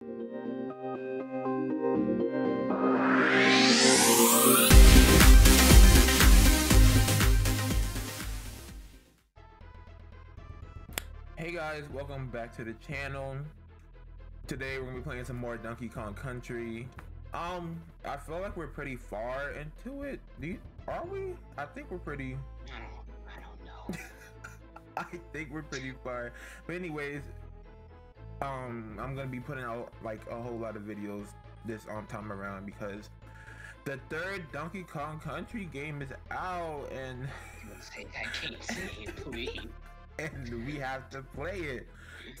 Hey guys, welcome back to the channel. Today we're gonna be playing some more Donkey Kong Country. Um, I feel like we're pretty far into it. You, are we? I think we're pretty. I don't, I don't know. I think we're pretty far. But anyways, um, I'm gonna be putting out like a whole lot of videos this on time around because the third Donkey Kong Country game is out and I can't it, please. and we have to play it.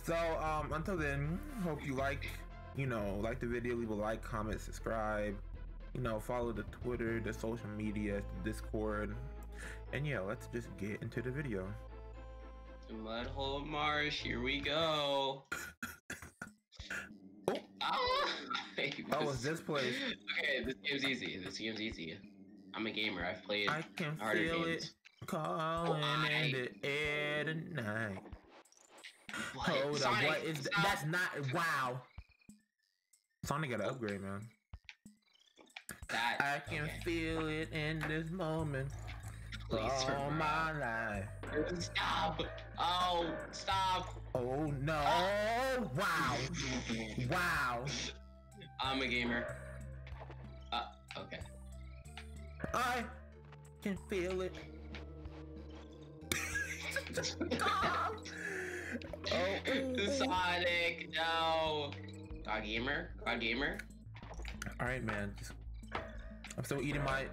So um, until then, hope you like, you know, like the video, leave a like, comment, subscribe, you know, follow the Twitter, the social media, the Discord, and yeah, let's just get into the video. Mudhole Marsh, here we go. Ah! Oh, it's this place. Okay, this game's easy. This game's easy. I'm a gamer. I've played I can feel games. it calling Why? in the air tonight. What? Hold Sonic, what is th- that's not wow. Sonic got an upgrade, man. that? I can okay. feel it in this moment. Please all my life. Stop! Oh, stop! Oh no! Wow! Wow! I'm a gamer. Uh, okay. I can feel it. Stop! oh. Sonic, no! God gamer? God gamer? All right, man. Just, I'm still eating my.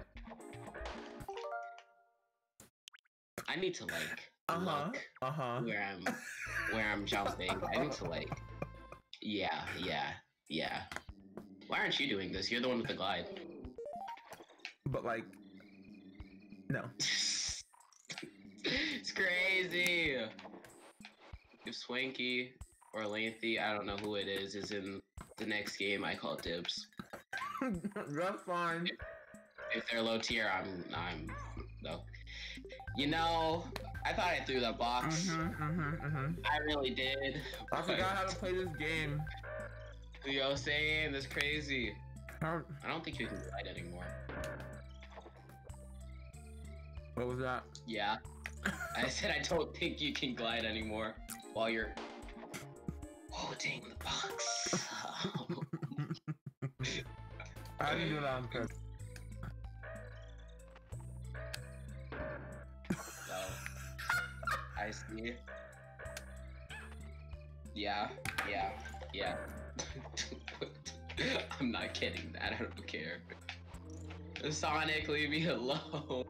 I need to like Uh huh. look Uh huh. where I'm where I'm jumping. I need to like Yeah, yeah, yeah. Why aren't you doing this? You're the one with the glide. But like, no. it's crazy. If Swanky or Lengthy, I don't know who it is, is in the next game, I call dibs. That's fine. If they're low tier, I'm I'm no. You know, I thought I threw that box. Mm-hmm, mm-hmm, mm-hmm. I really did. I forgot how to play this game. You know what I'm saying? That's crazy. How, I don't think you can glide anymore. what was that? Yeah. I said I don't think you can glide anymore while you're holding the box. I didn't do that on purpose. I see. Yeah, yeah, yeah. I'm not kidding that. I don't care. Sonic, leave me alone.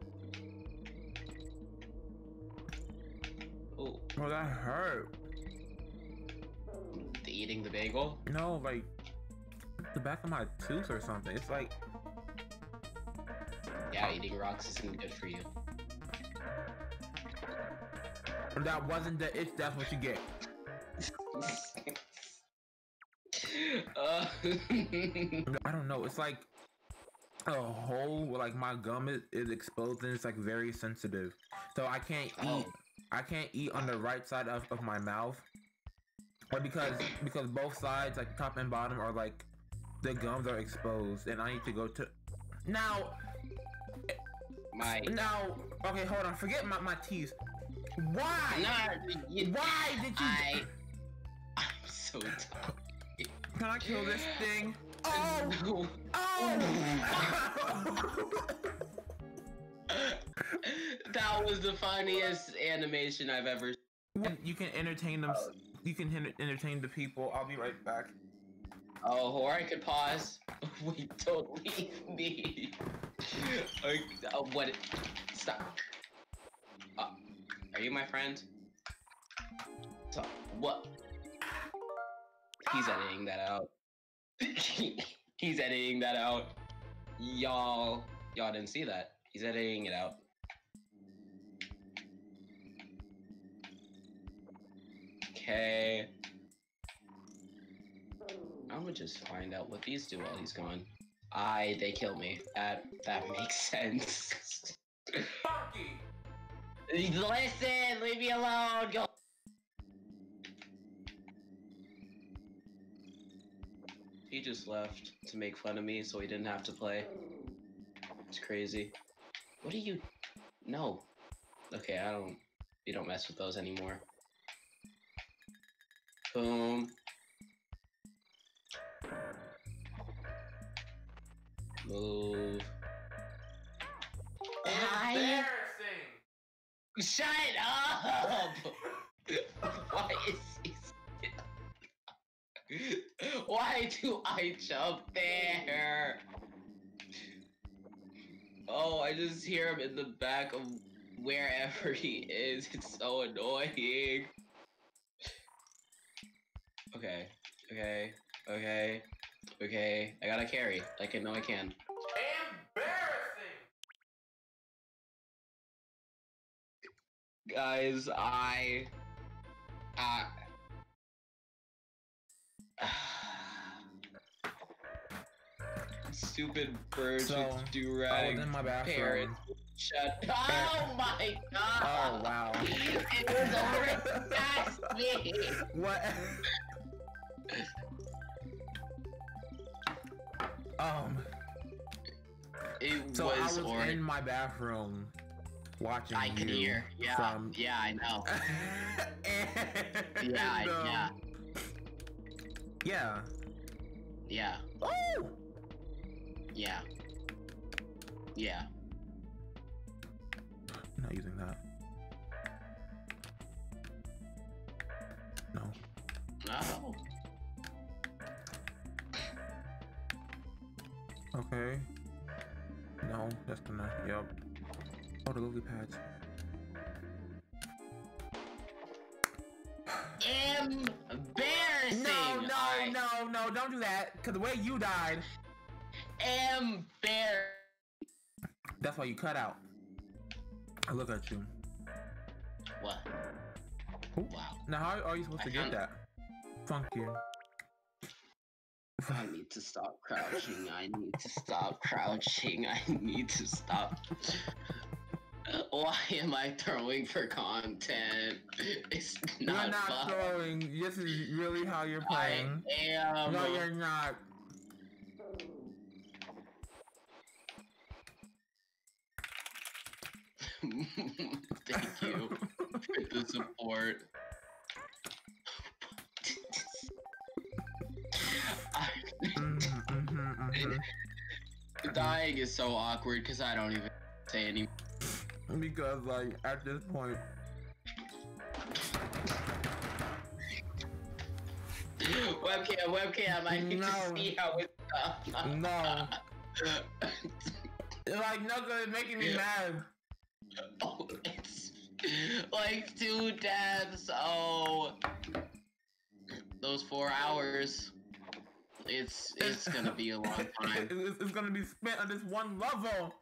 Oh, Well, that hurt. the eating the bagel? No, like the back of my tooth or something. It's like Yeah, eating rocks isn't good for you. That wasn't the itch. That's what you get. uh, I don't know. It's like a hole where like my gum is, is exposed and it's like very sensitive. So I can't Oh. eat. I can't eat on the right side of, of my mouth. Or because because both sides, like top and bottom, are like the gums are exposed, and I need to go to. Now, my now, okay, hold on. Forget my, my teeth. Why? Nah, you, Why did you? I I'm so tired. Can I kill this thing? Oh! No. Oh! that was the funniest animation I've ever. Seen. you can entertain them. You can entertain the people. I'll be right back. Oh, or I could pause. Wait, don't leave me. Like, uh, what? Stop. Are you my friend? So, what? He's editing that out. He's editing that out. Y'all, y'all didn't see that. He's editing it out. Okay. I'm gonna just find out what these do while he's gone. I, they kill me. That that makes sense. Listen, leave me alone. Go. He just left to make fun of me so he didn't have to play. It's crazy. What are you? No. Okay, I don't. You don't mess with those anymore. Boom. Move. Shut up! Why is he? Why do I jump there? Oh, I just hear him in the back of wherever he is. It's so annoying. Okay, okay, okay, okay. I gotta carry. I can know I can. Guys, I. Uh, stupid birds So, with do I was in my bathroom. parents. Shut. Oh my god! Oh wow. It was already past me. What? um. It So I was already. in my bathroom watching I can you hear. Yeah. from. Yeah, I know. and, Yeah, um, yeah, Yeah. yeah, Oh. yeah, yeah. I'm not using that. No. Oh. Okay. No, that's not. Yep. Oh, the lily pads. Embarrassing. No, no, I no, no! Don't do that. Cause the way you died, Embarrassing. that's why you cut out. I look at you. What? Oop. Wow. Now, how are you supposed I to get uh-huh. that? Funk you. I need to stop crouching. I need to stop crouching. I need to stop. Why am I throwing for content? It's not You're not, fun. throwing. This is really how you're I playing. am. No, you're not. Thank you for the support. I- Mhm, mhm, mhm. Dying is so awkward because I don't even say any. Because, like, at this point, webcam, webcam. I need No. to see how it's. no. Like, no good, it's making me mad. oh, it's like two deaths. Oh, those four hours. It's it's gonna be a long time. it's, it's gonna be spent on this one level.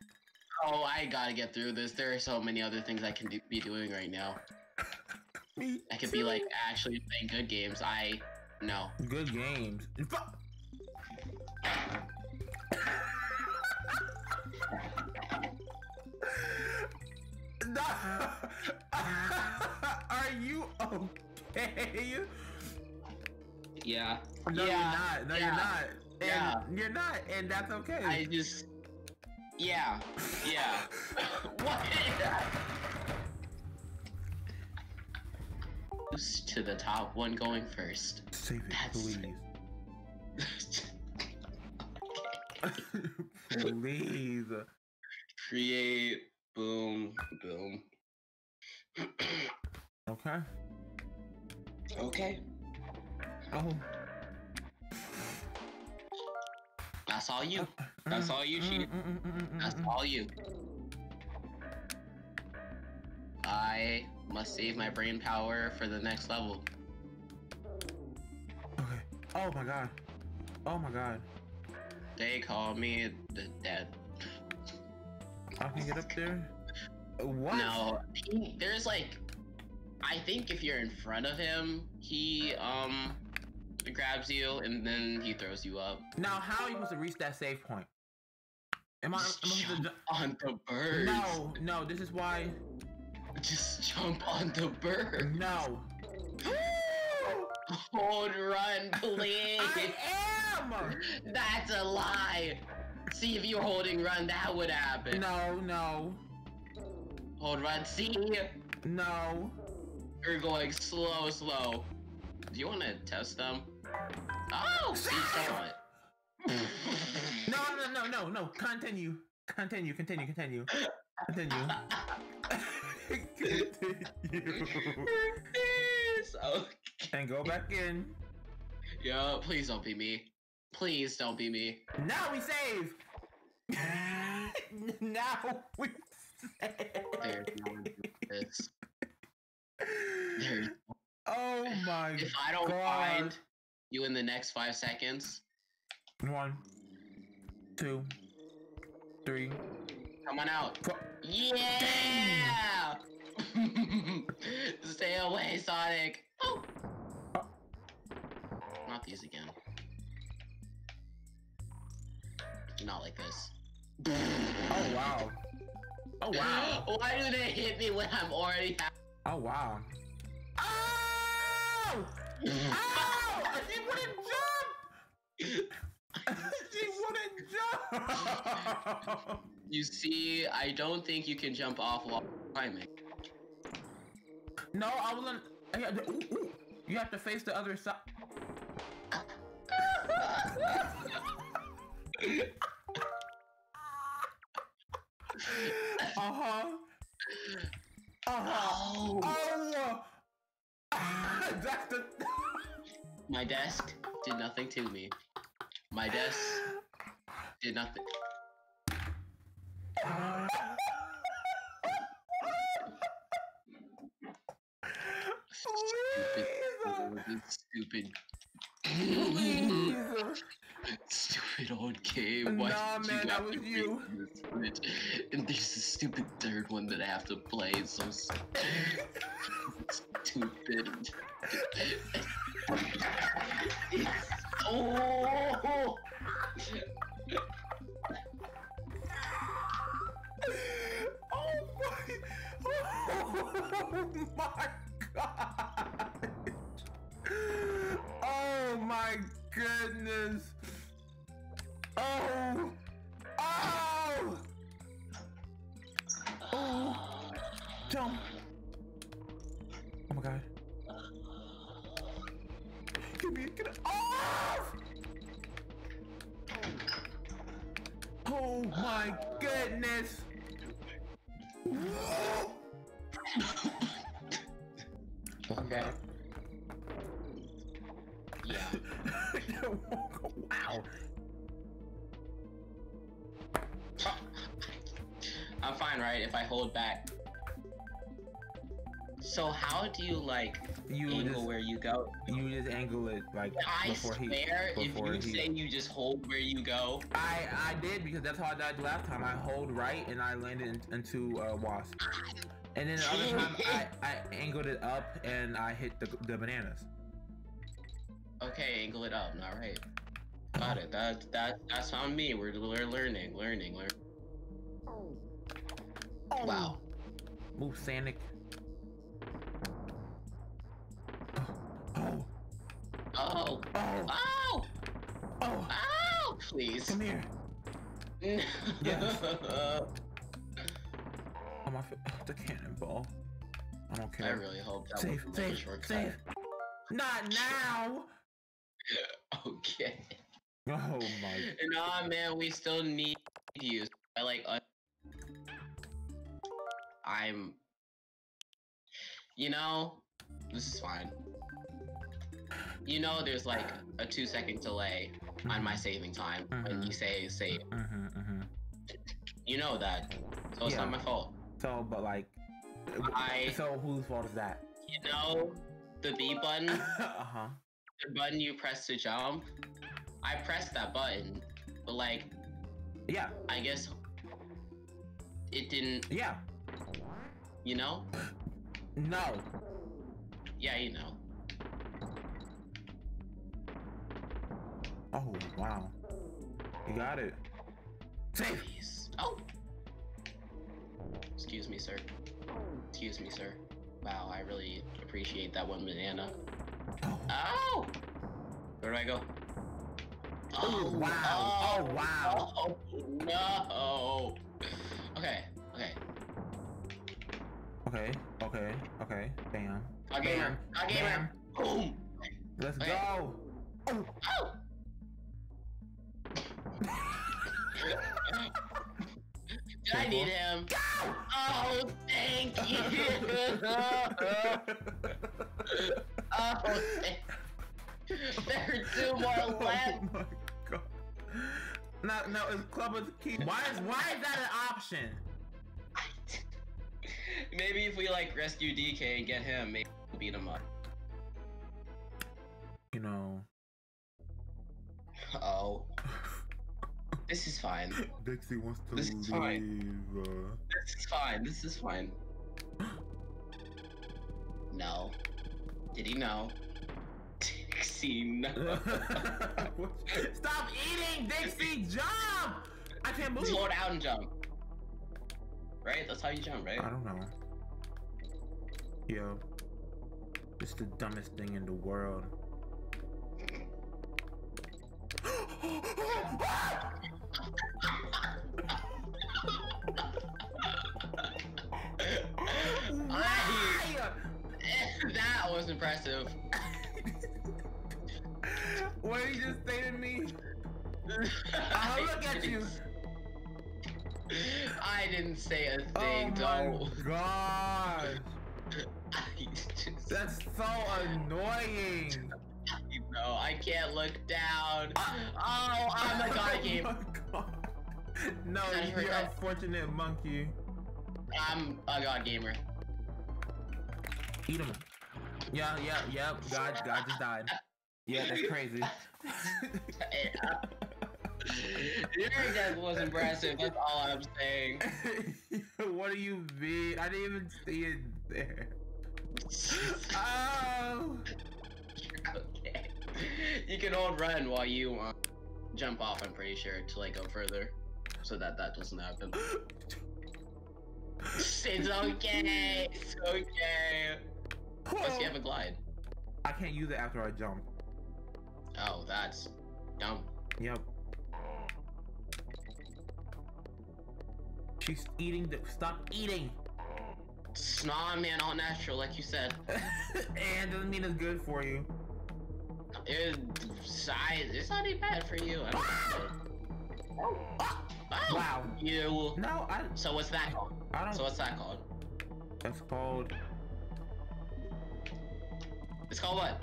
Oh, I gotta get through this. There are so many other things I can do, be doing right now. Me I could be like actually playing good games. I no. good games. Are you okay? Yeah. No, yeah. you're not. No, yeah, you're not. And yeah. you're not, and that's okay. I just. Yeah. Yeah. what? Who's to the top one going first? Save it, That's- please. please. Create. Boom. Boom. Okay. okay. Oh. That's all you. That's all you. That's mm, mm, mm, all you. I must save my brain power for the next level. Okay. Oh my god. Oh my god. They call me the dead. I can you get up there. What? No, he, there's like, I think if you're in front of him, he um grabs you and then he throws you up. Now, how are you supposed to reach that save point? Am I? Am I supposed jump ju- on the bird. no, no. This is why. Just jump on the bird. No. Hold run, please. I am! That's a lie. See if you're holding run, that would happen. No, no, Hold run. See, no. you're going slow, slow. Do you want to test them? Oh, see, somewhat. No, no, no, no, no. Continue. Continue, continue, continue. Continue. continue. so, And go back in. yo, please don't be me. Please don't be me. Now we save! now we There's no one doing this. There's, Oh my god. if I don't God. find you in the next five seconds, One, two, three, come on out. four. Yeah! Stay away, Sonic. Oh. Oh. Not these again. Not like this. Oh wow. Oh wow. Why do they hit me when I'm already? Oh wow. Oh! Oh! She wouldn't jump! she wouldn't jump! you see, I don't think you can jump off while climbing. no, I wasn't. I had to- ooh, ooh. You have to face the other side. Uh huh. Uh huh. Oh, Oh! That's the. My desk did nothing to me. My desk did nothing. Stupid, stupid, Please. stupid old game. Why Nah, did man, you that have was to you. this Switch? And there's a stupid third one that I have to play. It's so stupid. oh! Oh my! Oh my Yeah. wow. I'm fine, right? If I hold back. So how do you like You angle just where you go? you just angle it like I before he. swear, if you he- say you just hold where you go, I I did because that's how I died last time. I hold right and I landed in, into uh, wasp. And then the other time I, I angled it up and I hit the, the bananas. Okay, angle it up. All right, got it. That that that's on me. We're we're learning, learning, learning. Wow. Move Sonic. Oh. Oh, Oh. oh, Oh. oh! Please. Come here. Yes. Oh my fa- the cannonball. I don't care. I really hope that Save, wasn't a save, save. Not now. Oh my. Nah, man, we still need you. I like. Uh, I'm. You know, this is fine. You know, there's like a two second delay on my saving time when you say save. Mm-hmm, mm-hmm. You know that, so it's Yeah. not my fault. So, but like, I- so whose fault is that? You know, the B button, uh huh. the button you press to jump. I pressed that button, but like, Yeah, I guess it didn't. yeah. You know? No. Yeah, you know. Oh wow. You got it. Save. Please. Oh. Excuse me, sir. Excuse me, sir. Wow, I really appreciate that one banana. Oh. Oh! Where do I go? Oh, wow. Oh, wow. Oh, no. Oh, oh, okay, okay. Okay, okay, okay. Bam. Got gamer. Got gamer. Boom. Let's Okay. go. Oh. Oh. Did I need him? Oh, thank you. oh, thank There are two more left. Oh my god. No, no, it's club of the key. Why is why is that an option? Maybe if we like rescue DK and get him, maybe we'll beat him up. You know. Oh. This is fine. Dixie wants to This is leave. fine. uh. This is fine. This is fine. No. Did he know? Dixie, no. Stop eating, Dixie! Jump! I can't move. Slow down and jump. Right? That's how you jump, right? I don't know. Yo, it's the dumbest thing in the world. That was impressive. What did you just say to me? I'll look at you. I didn't say a Oh thing, my don't. gosh. I just, That's so annoying. No, I can't look down. Oh, I'm a god game. Oh my God. Oh no, I you're that? unfortunate monkey. I'm a god gamer. Eat him. Yeah, yeah, yeah. God, God just died. Yeah, that's crazy. Your death was impressive. That's all I'm saying. what do you mean? I didn't even see it there. Oh. okay. You can hold run while you uh, jump off. I'm pretty sure to like go further, so that that doesn't happen. It's okay. It's okay. Plus, you have a glide. I can't use it after I jump. Oh, that's dumb. Yep. She's eating the. Stop eating! Snom man, all natural, like you said. and doesn't mean it's good for you. It, size, it's not even bad for you. I don't think. Oh, Wow. You. No, I. So what's that called? I don't. So what's that called? That's called. It's called what?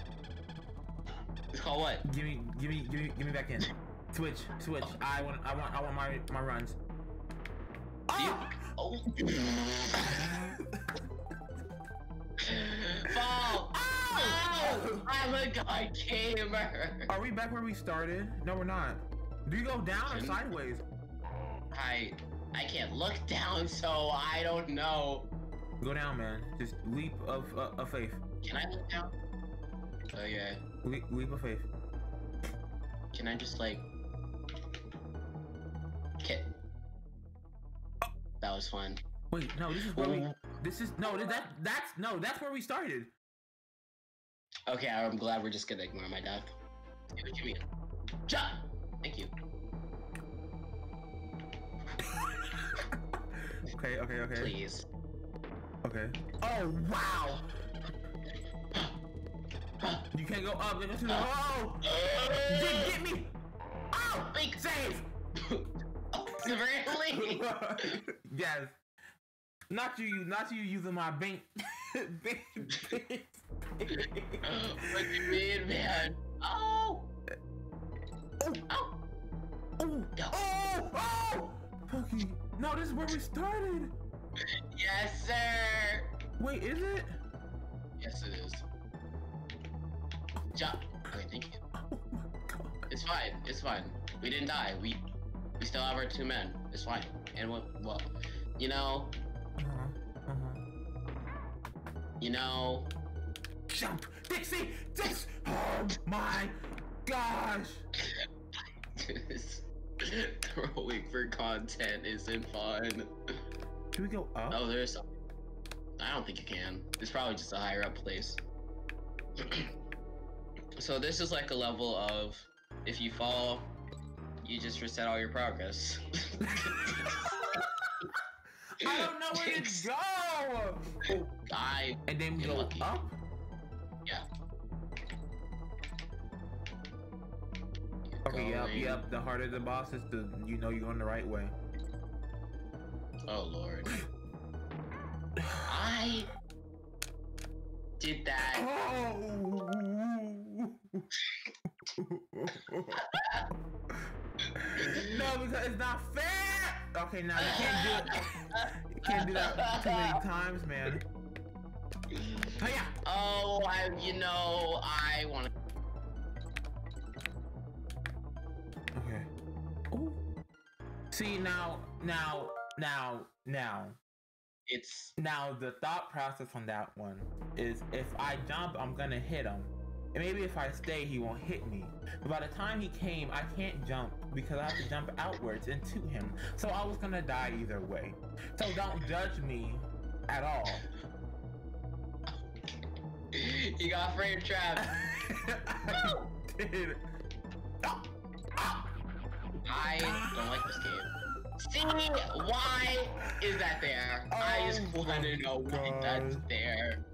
It's called what? Give me, give me, give me, give me back in. Switch, switch. I want, I want, I want my my runs. Ah! Oh. Fall. Oh, I'm a god gamer. Are we back where we started? No, we're not. Do you go down or sideways? I I can't look down, so I don't know. Go down, man. Just leap of uh, of faith. Can I look down? Okay. Leap, leap of faith. Can I just like? Okay. That was fun. Wait, no, this is where we. This is no, that that's no, that's where we started. Okay, I'm glad we're just gonna ignore my death. See what you mean. Jump! Thank you. Okay, okay, okay, Please. okay. Oh wow! You can't go up. You go to the. Oh! Get, get me! Oh! Wait. Save! Oh, really? yes. Not you, you, not you using my bank. bank- bank- what you mean, man? Oh! Oh! Oh! Oh! Oh! Oh! Pokey. No, this is where we started. Yes, sir! Wait, is it? Yes, it is. Jump. Okay, thank you. Oh. It's fine. It's fine. We didn't die. We we still have our two men. It's fine. And what? Well, you know, Uh-huh. Uh-huh. you know. Jump! Dixie! Dix! Oh my gosh! This throwing for content isn't fun. Can we go up? Oh, there's. I don't think you can. It's probably just a higher up place. so this is like a level of if you fall You just reset all your progress. I don't know where to go. I And then we go lucky. up. yeah. Okay, yep, yep. The harder the boss is, the you know you're on the right way. Oh lord. I did that. Oh. No, because it's not fair. Okay, now you can't do it. You can't do that too many times, man. Hiya! Oh, I, you know, I want to. Okay. Ooh. See now, now, now, now, It's now. The thought process on that one is if I jump, I'm gonna hit him. And maybe if I stay, he won't hit me. But by the time he came, I can't jump because I have to jump outwards into him. So I was gonna die either way. So don't judge me at all. you got frame trapped. I did. Oh, oh. I don't like this game. See, why is that there? I just Oh want to know why that's there.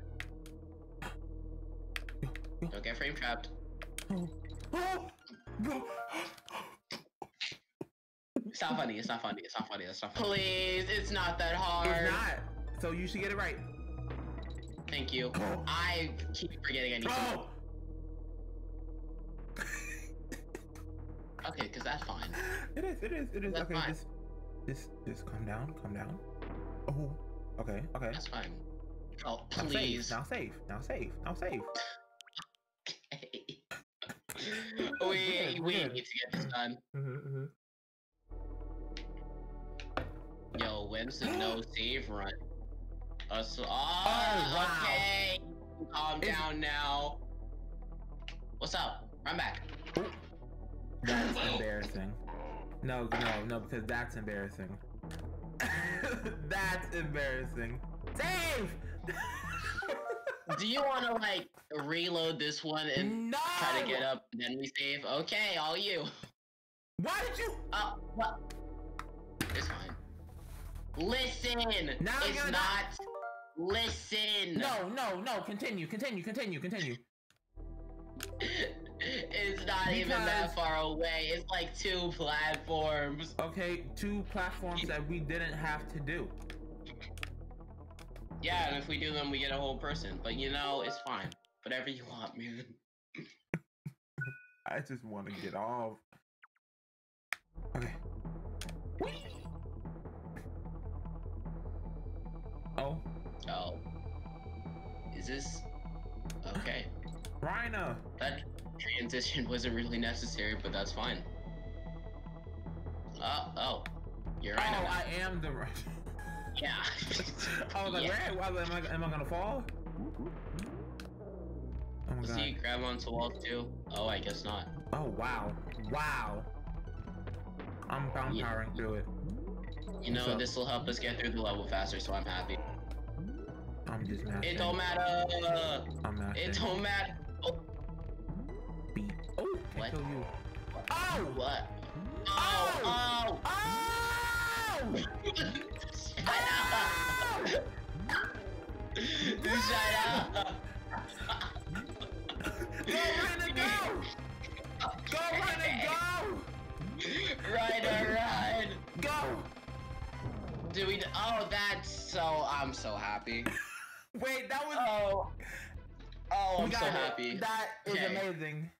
Don't get frame trapped. Oh. It's not funny. It's not funny. It's not funny. It's not funny. Please, it's not that hard. It's not. So you should get it right. Thank you. I keep forgetting I need to. Oh! Okay, because that's fine. It is, it is, it is. That's okay, fine. just, just, just calm down, calm down. Oh, okay, okay. That's fine. Oh, Now save, please. now save, now save, now save. we we're need to get this done. Mm-hmm, Yo, when's the no save run? So, oh, wow. okay. Calm It's- down now. What's up? Run back. That's embarrassing. No, no, no, because that's embarrassing. that's embarrassing. Save! Do you want to like reload this one and no! try to get up, then we save? Okay, all you. Why did you? Uh, what? It's fine. Listen. Now it's not. Listen. No, no, no. Continue, continue, continue, continue. it's not even that far away. It's like two platforms. Okay, two platforms that we didn't have to do. Yeah, and if we do them, we get a whole person. But you know, it's fine. Whatever you want, man. I just want to get off. Okay. Oh, Oh. Is this okay? Rhino. That transition wasn't really necessary, but that's fine. Oh, oh. You're Oh, right. now. I am the right. Yeah. I was like, Yeah. where? Why, am, I, am I gonna fall? Oh my See, god. you grab onto walls too? Oh, I guess not. Oh wow. Wow. I'm bound Yeah. powering through it. You know, this will help us get through the level faster, so I'm happy. I'm just mashing. It don't matter. I'm mashing. It don't matter. Oh, Beat. Oh, What? kill you. Oh! what? Oh, oh. Oh! oh! Up. Shut up. Go, Rhina, go! Go, Rhina, go! Run, run. Go! Do we? Oh, that's so. I'm so happy. Wait, that was. Oh. Oh, I'm so got it. happy. That is Okay. amazing.